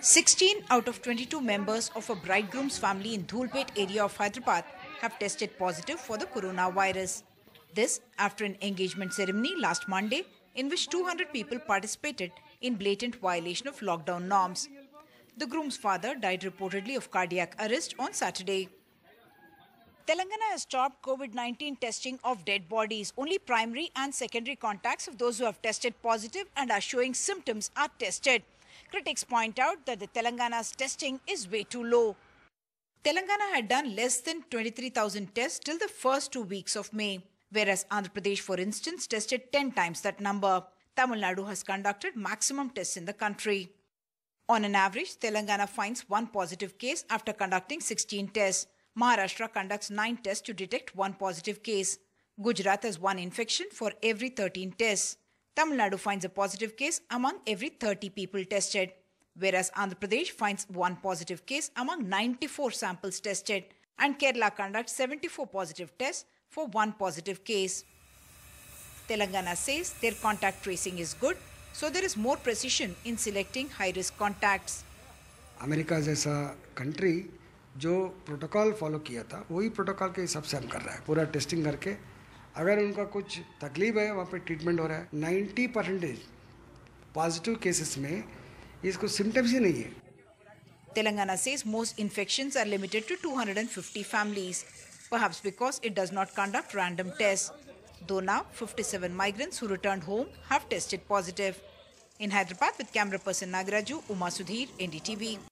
16 out of 22 members of a bridegroom's family in Dhulpet area of Hyderabad have tested positive for the coronavirus. This after an engagement ceremony last Monday in which 200 people participated in blatant violation of lockdown norms. The groom's father died reportedly of cardiac arrest on Saturday. Telangana has stopped COVID 19 testing of dead bodies. Only primary and secondary contacts of those who have tested positive and are showing symptoms are tested. Critics point out that the Telangana's testing is way too low. Telangana had done less than 23,000 tests till the first two weeks of May, whereas Andhra Pradesh, for instance, tested 10 times that number. Tamil Nadu has conducted maximum tests in the country. On an average, Telangana finds one positive case after conducting 16 tests. Maharashtra conducts 9 tests to detect one positive case. Gujarat has one infection for every 13 tests. Tamil Nadu finds a positive case among every 30 people tested, whereas Andhra Pradesh finds one positive case among 94 samples tested, and Kerala conducts 74 positive tests for one positive case. Telangana says their contact tracing is good, so there is more precision in selecting high risk contacts. America जैसा country जो protocol follow किया था वही protocol के हिसाब से हम कर रहा है पूरा टेस्टिंग करके अगर उनका कुछ तकलीफ़ है वहाँ पे ट्रीटमेंट हो रहा है नाइन्टी परसेंटेज पॉजिटिव केसेस में इसको सिम्टम्स ही नहीं है Telangana says most infections are limited to 250 families, perhaps because it does not conduct random tests. Though now 57 migrants who returned home have tested positive. In Hyderabad with camera person Nagaraju, Uma Sudhir, NDTV.